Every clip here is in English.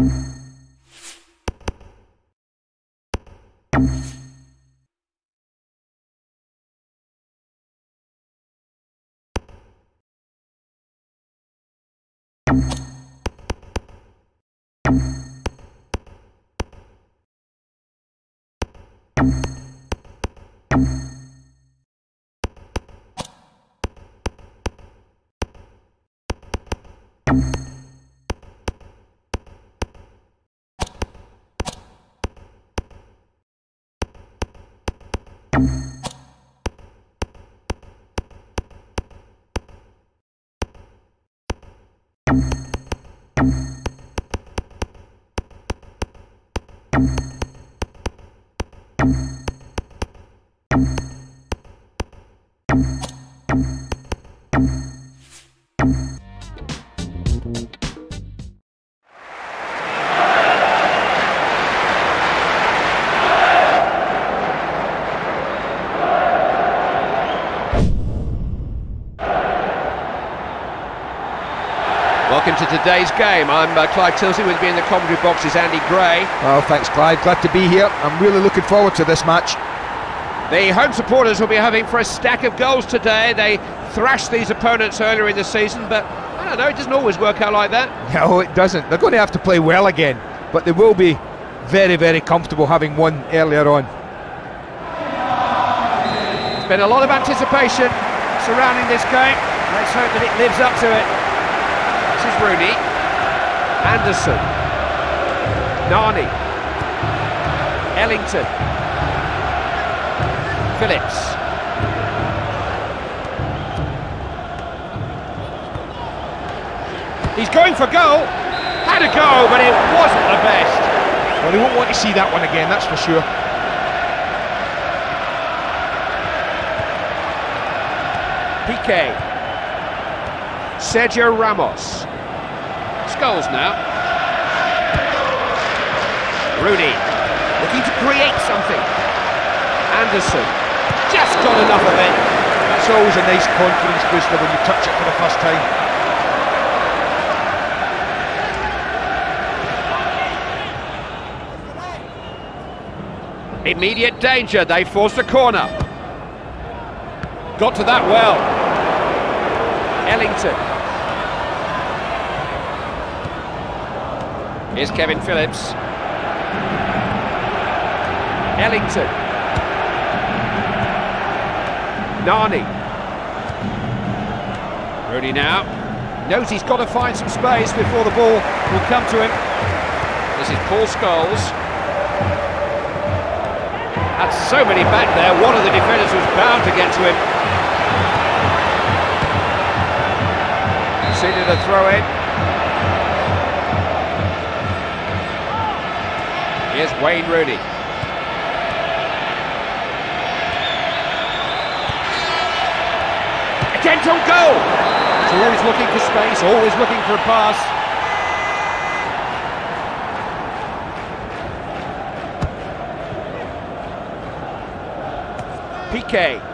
you. Welcome to today's game. I'm uh, Clive Tyldesley, with me in the commentary box is Andy Gray. Well, thanks Clive, glad to be here. I'm really looking forward to this match. The home supporters will be having for a stack of goals today. They thrashed these opponents earlier in the season, but I don't know, it doesn't always work out like that. No, it doesn't. They're going to have to play well again, but they will be very, very comfortable having won earlier on. There's been a lot of anticipation surrounding this game. Let's hope that it lives up to it. This is Rooney. Anderson. Nani. Ellington. Phillips. He's going for goal. Had a go, but it wasn't the best. Well, they won't want to see that one again, that's for sure. Piqué. Sergio Ramos. Scholes now. Rooney. Looking to create something. Anderson. Just got enough of it. That's always a nice confidence booster when you touch it for the first time. Immediate danger. They force a corner. Got to that well. Ellington. Here's Kevin Phillips. Ellington. Nani. Rooney now. Knows he's got to find some space before the ball will come to him. This is Paul Scholes. Had so many back there, one of the defenders was bound to get to him. A throw in. Here's Wayne Rooney. A gentle goal! He's always looking for space, always looking for a pass. Piqué.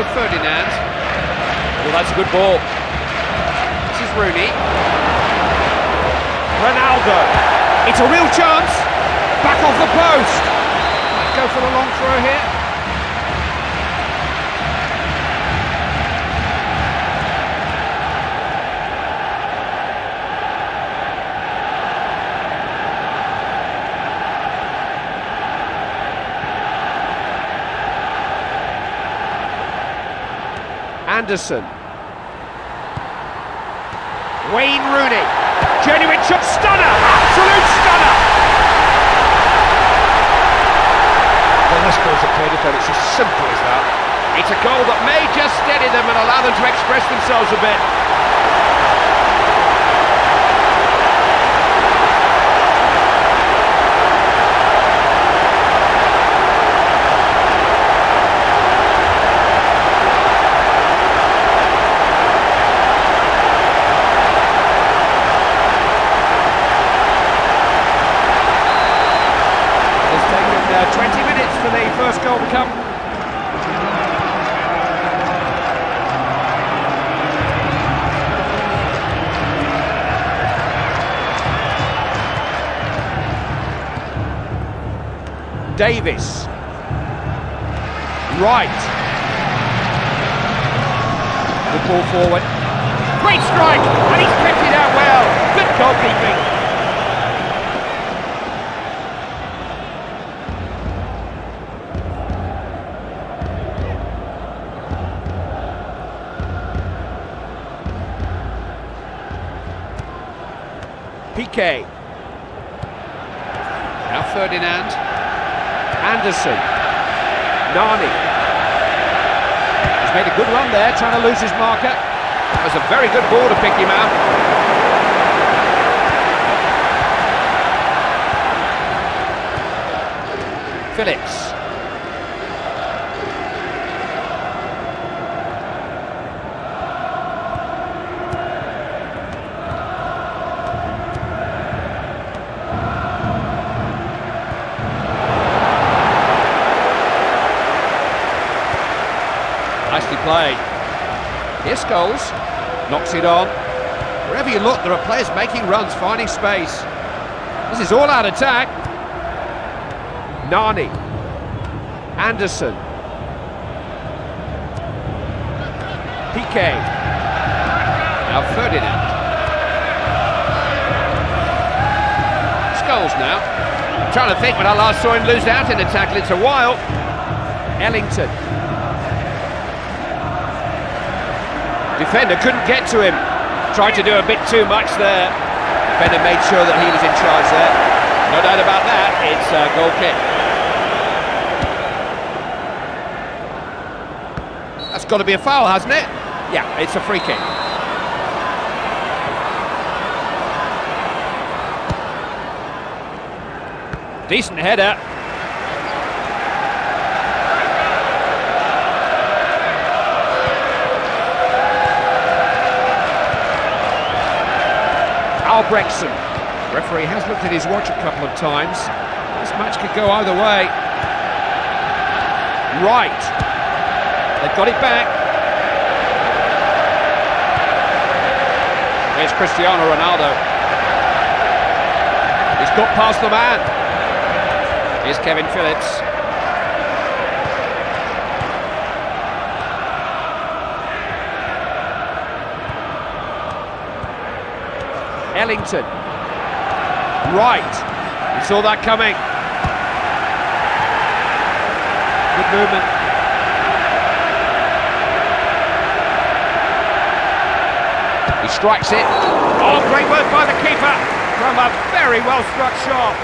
Rio Ferdinand. Well, that's a good ball. This is Rooney. Ronaldo. It's a real chance. Back off the post. Might go for the long throw here. Anderson. Wayne Rooney. Genuine shot. Stunner! Absolute stunner! Well, this goes a predator, it's as simple as that. It's a goal that may just steady them and allow them to express themselves a bit. It's taken uh, 20 minutes for the first goal to come. Davis. Right. Good ball forward. Great strike, and he's kept it out well. Good goalkeeping. Anderson. Nani. He's made a good run there, trying to lose his marker. That was a very good ball to pick him out. Phillips. Nicely played. Here's Scholes. Knocks it on. Wherever you look, there are players making runs, finding space. This is all out attack. Nani. Anderson. Piqué. Now Ferdinand. Scholes now. I'm trying to think when I last saw him lose out in a tackle. It's a while. Ellington. Defender couldn't get to him. Tried to do a bit too much there. Defender made sure that he was in charge there. No doubt about that, it's a goal kick. That's got to be a foul, hasn't it? Yeah, it's a free kick. Decent header. Albrechtsen. Referee has looked at his watch a couple of times. This match could go either way. Right. They've got it back. Here's Cristiano Ronaldo. He's got past the man. Here's Kevin Phillips. Right. He saw that coming. Good movement. He strikes it. Oh, great work by the keeper from a very well struck shot.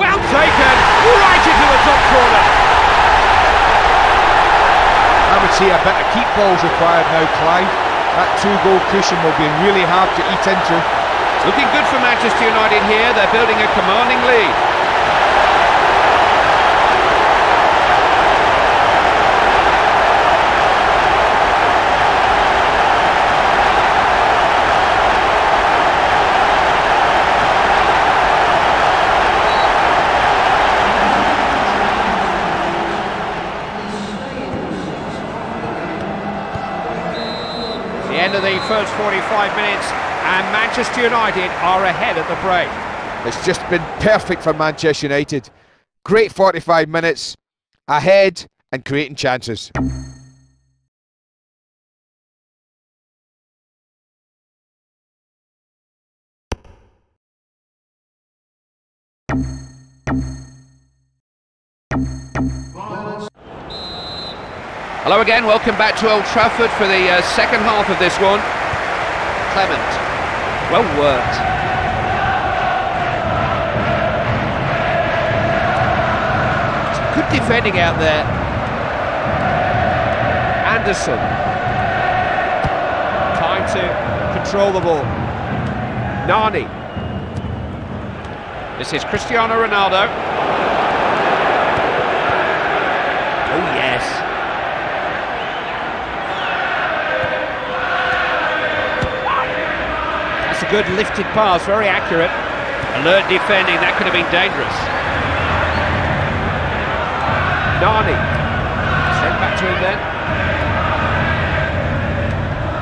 Well taken, right into the top corner. I would say a bit of keep balls required now, Clive. That two-goal cushion will be really hard to eat into. Looking good for Manchester United here. They're building a commanding lead. The end of the first 45 minutes, and Manchester United are ahead at the break. It's just been perfect for Manchester United. Great 45 minutes, ahead and creating chances. Hello again, welcome back to Old Trafford for the uh, second half of this one. Clement, well worked. Good defending out there. Anderson. Time to control the ball. Nani. This is Cristiano Ronaldo. Oh yes. That's a good lifted pass, very accurate. Alert defending, that could have been dangerous. Nani. Sent back to him then.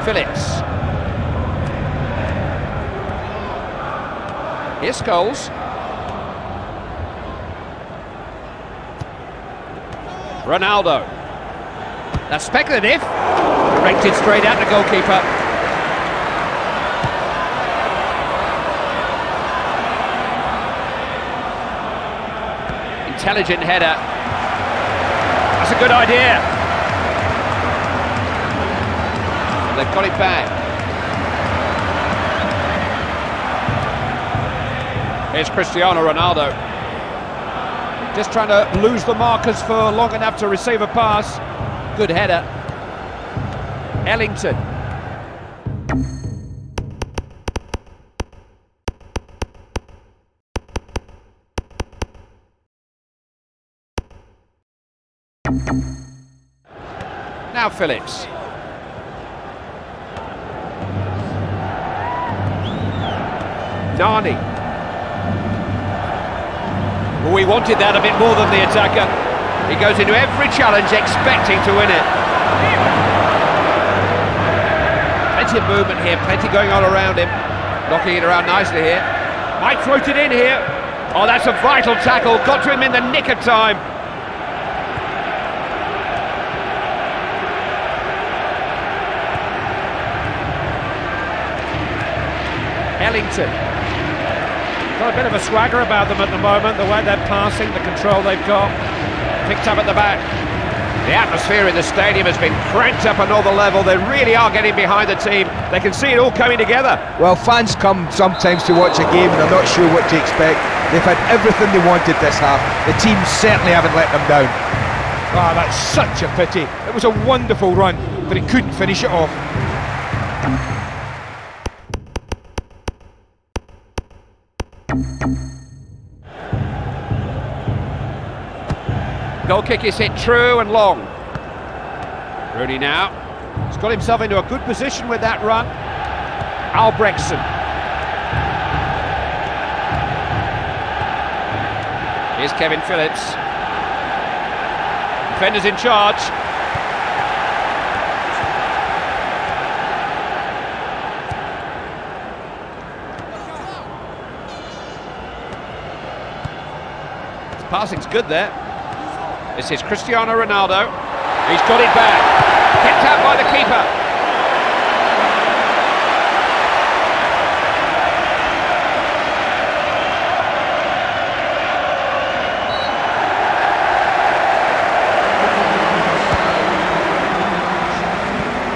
Phillips. Here's Scholes. Ronaldo. That's speculative. Directed straight at the goalkeeper. Intelligent header. That's a good idea. They've got it back. Here's Cristiano Ronaldo. Just trying to lose the markers for long enough to receive a pass. Good header. Ellington. Now Phillips. Nani. We wanted that a bit more than the attacker. He goes into every challenge expecting to win it. Plenty of movement here, plenty going on around him. Knocking it around nicely here. Might throw it in here. Oh, that's a vital tackle. Got to him in the nick of time. Ellington. Got a bit of a swagger about them at the moment, the way they're passing, the control they've got. Picked up at the back. The atmosphere in the stadium has been cranked up another level. They really are getting behind the team. They can see it all coming together. Well, fans come sometimes to watch a game and they're not sure what to expect. They've had everything they wanted this half. The team certainly haven't let them down. Ah, that's such a pity. It was a wonderful run, but he couldn't finish it off. Goal kick is hit true and long. Rooney now. He's got himself into a good position with that run. Albrechtsen. Here's Kevin Phillips. Defenders in charge. Passing's good there. This is Cristiano Ronaldo. He's got it back. Kept out by the keeper.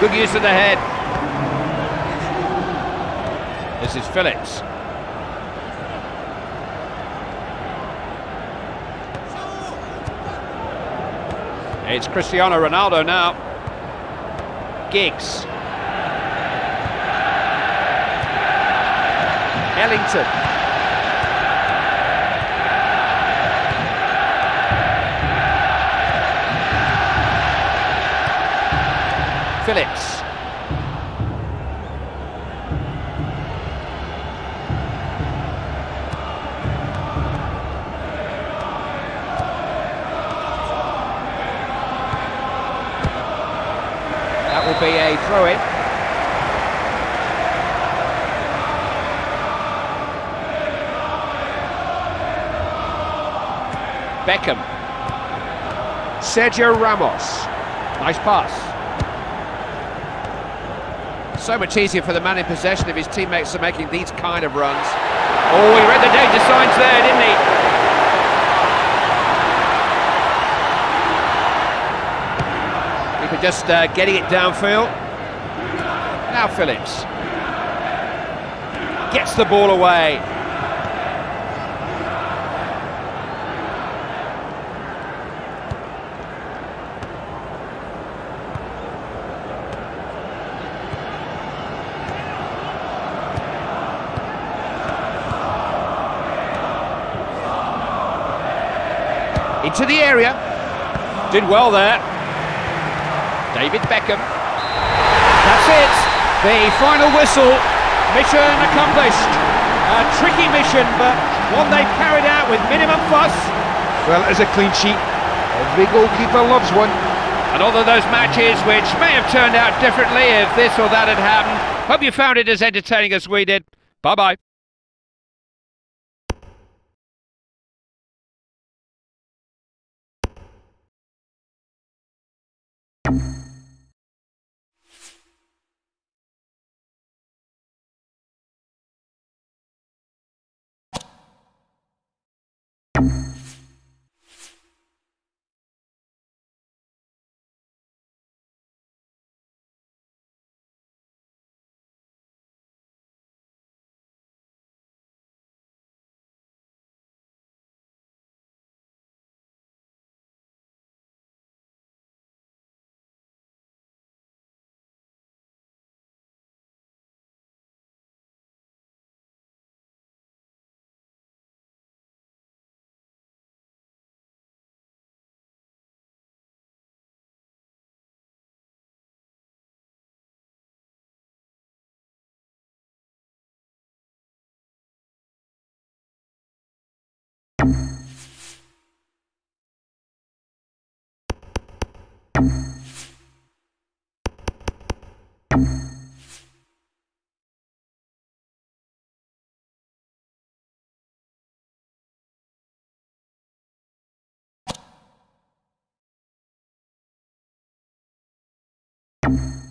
Good use of the head. This is Phillips. It's Cristiano Ronaldo now. Giggs. Ellington. Phillips. Be a throw in. Beckham. Sergio Ramos. Nice pass. So much easier for the man in possession if his teammates are making these kind of runs. Oh, he read the danger signs there, didn't he? Just uh, getting it downfield. Now Phillips. Gets the ball away. Into the area. Did well there. David Beckham. That's it. The final whistle. Mission accomplished. A tricky mission, but one they've carried out with minimum fuss. Well, it is a clean sheet. Every goalkeeper loves one. And all of those matches which may have turned out differently if this or that had happened. Hope you found it as entertaining as we did. Bye bye you.